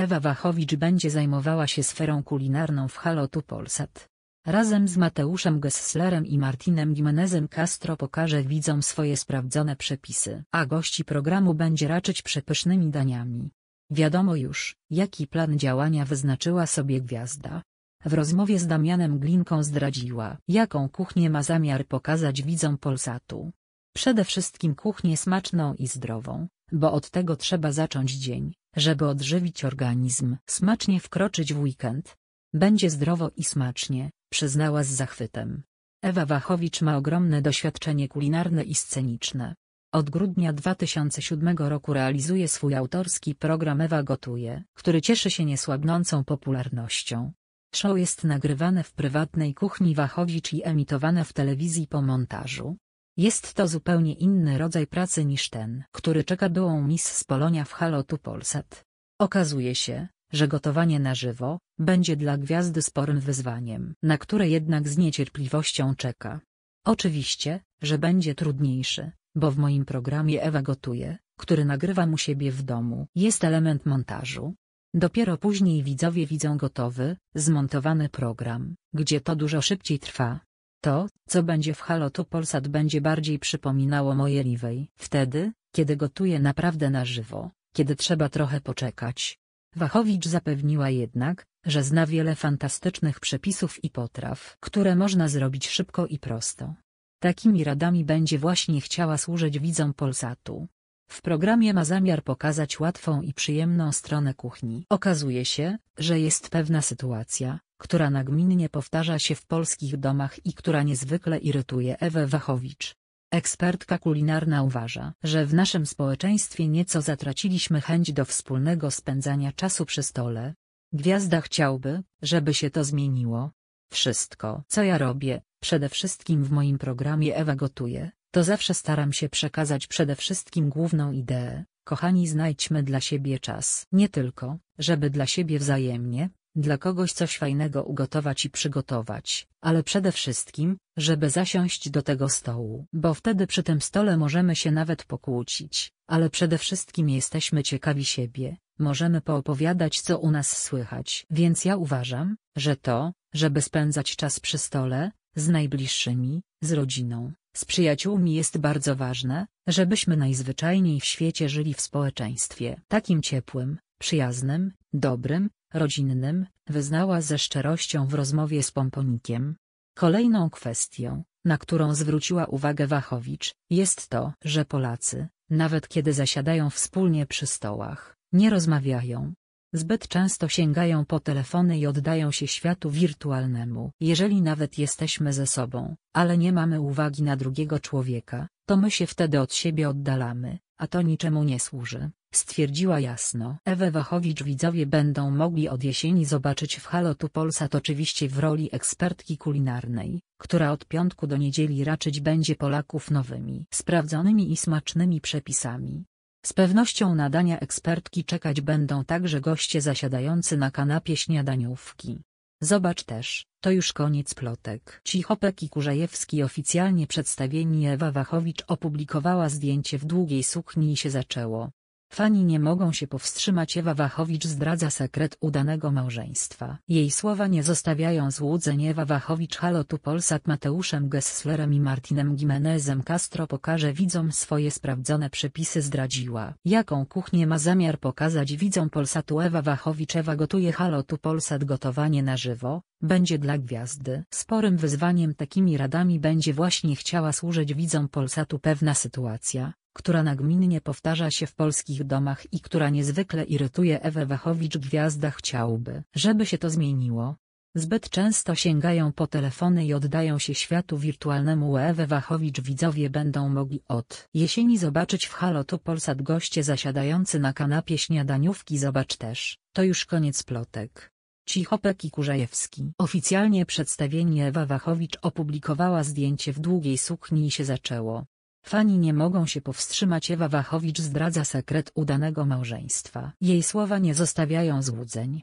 Ewa Wachowicz będzie zajmowała się sferą kulinarną w Halo tu Polsat. Razem z Mateuszem Gesslerem i Martinem Gimenezem Castro pokaże widzom swoje sprawdzone przepisy, a gości programu będzie raczyć przepysznymi daniami. Wiadomo już, jaki plan działania wyznaczyła sobie gwiazda. W rozmowie z Damianem Glinką zdradziła, jaką kuchnię ma zamiar pokazać widzom Polsatu. Przede wszystkim kuchnię smaczną i zdrową, bo od tego trzeba zacząć dzień, żeby odżywić organizm. Smacznie wkroczyć w weekend. Będzie zdrowo i smacznie, przyznała z zachwytem. Ewa Wachowicz ma ogromne doświadczenie kulinarne i sceniczne. Od grudnia 2007 roku realizuje swój autorski program Ewa Gotuje, który cieszy się niesłabnącą popularnością. Show jest nagrywane w prywatnej kuchni Wachowicz i emitowane w telewizji po montażu. Jest to zupełnie inny rodzaj pracy niż ten, który czeka byłą Miss z Polonia w Halotu Polsat. Okazuje się, że gotowanie na żywo będzie dla gwiazdy sporym wyzwaniem, na które jednak z niecierpliwością czeka. Oczywiście, że będzie trudniejszy, bo w moim programie Ewa gotuje, który nagrywam u siebie w domu, jest element montażu. Dopiero później widzowie widzą gotowy, zmontowany program, gdzie to dużo szybciej trwa. To, co będzie w Halo to Polsat będzie bardziej przypominało moje liwej. Wtedy, kiedy gotuję naprawdę na żywo, kiedy trzeba trochę poczekać. Wachowicz zapewniła jednak, że zna wiele fantastycznych przepisów i potraw, które można zrobić szybko i prosto. Takimi radami będzie właśnie chciała służyć widzom Polsatu. W programie ma zamiar pokazać łatwą i przyjemną stronę kuchni. Okazuje się, że jest pewna sytuacja, która nagminnie powtarza się w polskich domach i która niezwykle irytuje Ewę Wachowicz. Ekspertka kulinarna uważa, że w naszym społeczeństwie nieco zatraciliśmy chęć do wspólnego spędzania czasu przy stole. Gwiazda chciałby, żeby się to zmieniło. Wszystko, co ja robię, przede wszystkim w moim programie Ewa gotuje, to zawsze staram się przekazać przede wszystkim główną ideę. Kochani znajdźmy dla siebie czas. Nie tylko, żeby dla siebie wzajemnie, dla kogoś coś fajnego ugotować i przygotować, ale przede wszystkim, żeby zasiąść do tego stołu. Bo wtedy przy tym stole możemy się nawet pokłócić, ale przede wszystkim jesteśmy ciekawi siebie, możemy poopowiadać co u nas słychać. Więc ja uważam, że to, żeby spędzać czas przy stole, z najbliższymi, z rodziną, z przyjaciółmi jest bardzo ważne, żebyśmy najzwyczajniej w świecie żyli w społeczeństwie takim ciepłym, przyjaznym, dobrym, rodzinnym, wyznała ze szczerością w rozmowie z Pomponikiem. Kolejną kwestią, na którą zwróciła uwagę Wachowicz, jest to, że Polacy, nawet kiedy zasiadają wspólnie przy stołach, nie rozmawiają, Zbyt często sięgają po telefony i oddają się światu wirtualnemu. Jeżeli nawet jesteśmy ze sobą, ale nie mamy uwagi na drugiego człowieka, to my się wtedy od siebie oddalamy, a to niczemu nie służy, stwierdziła jasno. Ewę Wachowicz widzowie będą mogli od jesieni zobaczyć w Halo tu Polsat oczywiście w roli ekspertki kulinarnej, która od piątku do niedzieli raczyć będzie Polaków nowymi, sprawdzonymi i smacznymi przepisami. Z pewnością nadania ekspertki czekać będą także goście zasiadający na kanapie śniadaniówki. Zobacz też, to już koniec plotek. Cichopek i Kurzajewski oficjalnie przedstawieni Ewa Wachowicz opublikowała zdjęcie w długiej sukni i się zaczęło. Fani nie mogą się powstrzymać Ewa Wachowicz zdradza sekret udanego małżeństwa. Jej słowa nie zostawiają złudzeń Ewa Wachowicz Halo tu Polsat Mateuszem Gesslerem i Martinem Gimenezem Castro pokaże widzom swoje sprawdzone przepisy zdradziła. Jaką kuchnię ma zamiar pokazać widzom Polsatu Ewa Wachowicz Ewa gotuje Halo tu Polsat gotowanie na żywo, będzie dla gwiazdy. Sporym wyzwaniem takimi radami będzie właśnie chciała służyć widzom Polsatu pewna sytuacja, która nagminnie powtarza się w polskich domach i która niezwykle irytuje Ewę Wachowicz Gwiazda chciałby, żeby się to zmieniło. Zbyt często sięgają po telefony i oddają się światu wirtualnemu Ewę Wachowicz widzowie będą mogli od jesieni zobaczyć w Halo tu Polsat goście zasiadający na kanapie śniadaniówki zobacz też, to już koniec plotek. Cichopek i Kurzajewski. Oficjalnie przedstawienie Ewa Wachowicz opublikowała zdjęcie w długiej sukni i się zaczęło. Fani nie mogą się powstrzymać Ewa Wachowicz zdradza sekret udanego małżeństwa. Jej słowa nie zostawiają złudzeń.